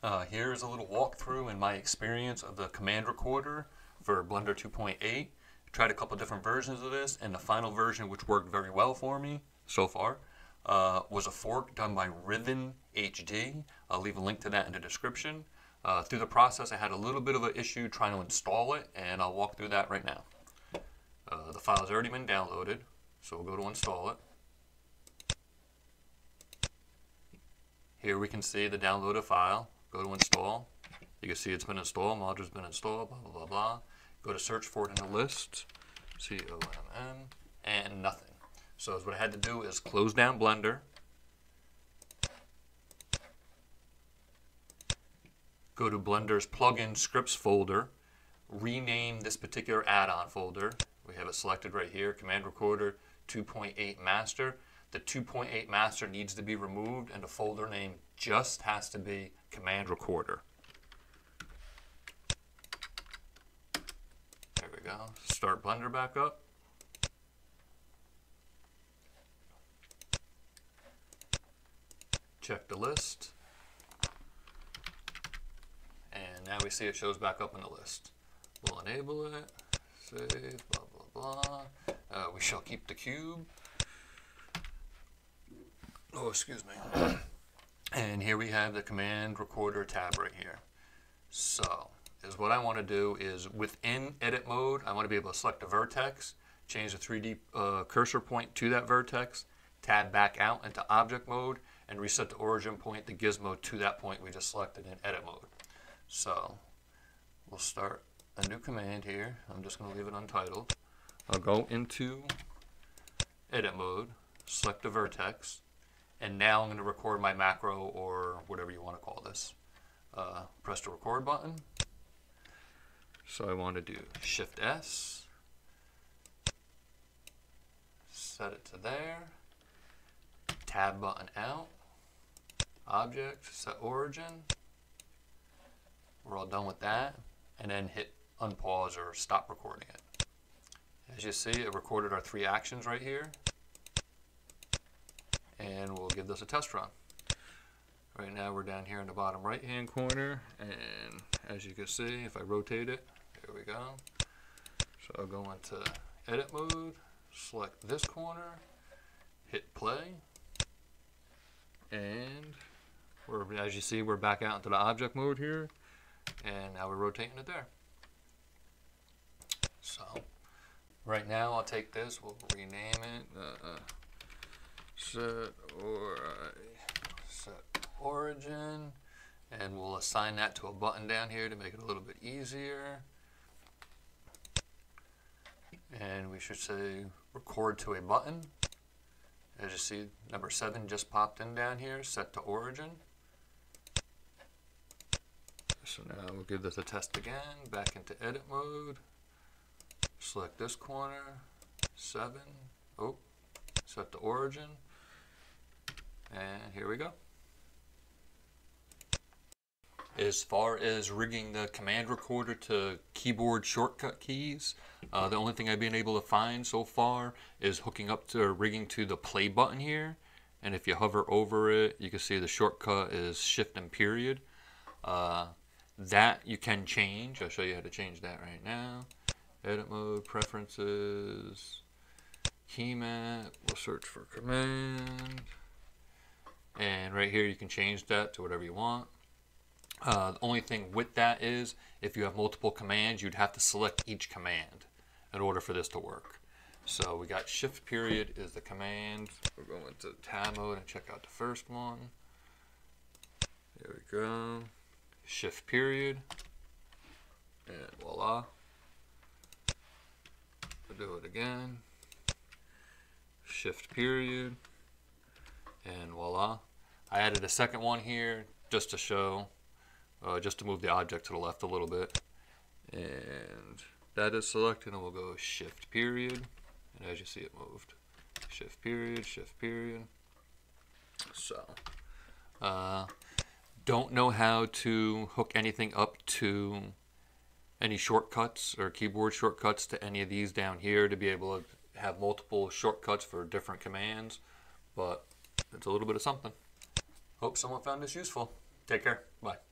Uh, here's a little walkthrough in my experience of the command recorder for Blender 2.8. Tried a couple different versions of this, and the final version, which worked very well for me so far, uh, was a fork done by Riven HD. I'll leave a link to that in the description. Uh, through the process, I had a little bit of an issue trying to install it, and I'll walk through that right now. Uh, the file has already been downloaded, so we'll go to install it. Here we can see the downloaded file. Go to install. You can see it's been installed, module's been installed, blah, blah, blah, blah. Go to search for it in the list, C-O-M-M, and nothing. So what I had to do is close down Blender, go to Blender's plugin scripts folder, rename this particular add-on folder. We have it selected right here, Command Recorder 2.8 Master. The 2.8 Master needs to be removed and the folder name just has to be Command Recorder. There we go. Start Blender back up. Check the list. And now we see it shows back up in the list. We'll enable it, save, blah, blah, blah. Uh, we shall keep the cube. Oh, excuse me. and here we have the command recorder tab right here. So, is what I want to do is within edit mode, I want to be able to select a vertex, change the 3D uh, cursor point to that vertex, tab back out into object mode, and reset the origin point, the gizmo, to that point we just selected in edit mode. So, we'll start a new command here. I'm just going to leave it untitled. I'll go into edit mode, select the vertex, and now I'm going to record my macro or whatever you want to call this. Uh, press the record button. So I want to do Shift S, set it to there, tab button out, object, set origin. We're all done with that, and then hit unpause or stop recording it. As you see, it recorded our three actions right here and we'll give this a test run. Right now we're down here in the bottom right hand corner and as you can see if I rotate it, there we go. So I'll go into edit mode, select this corner, hit play and we're, as you see we're back out into the object mode here and now we're rotating it there. So right now I'll take this, we'll rename it. Uh, set or uh, set origin and we'll assign that to a button down here to make it a little bit easier. And we should say record to a button. As you see number seven just popped in down here set to origin. So now we'll give this a test again back into edit mode. Select this corner seven oh set to origin and here we go. As far as rigging the command recorder to keyboard shortcut keys, uh, the only thing I've been able to find so far is hooking up to rigging to the play button here. And if you hover over it, you can see the shortcut is shift and period. Uh, that you can change. I'll show you how to change that right now. Edit mode, preferences, key map. We'll search for command. Right here you can change that to whatever you want. Uh, the only thing with that is if you have multiple commands, you'd have to select each command in order for this to work. So we got shift period is the command. We're going to tab mode and check out the first one. There we go. Shift period. And voila. We'll do it again. Shift period. And voila. I added a second one here just to show, uh, just to move the object to the left a little bit. And that is selected and we'll go shift period. And as you see it moved. Shift period, shift period. So, uh, don't know how to hook anything up to any shortcuts or keyboard shortcuts to any of these down here to be able to have multiple shortcuts for different commands, but it's a little bit of something. Hope someone found this useful. Take care. Bye.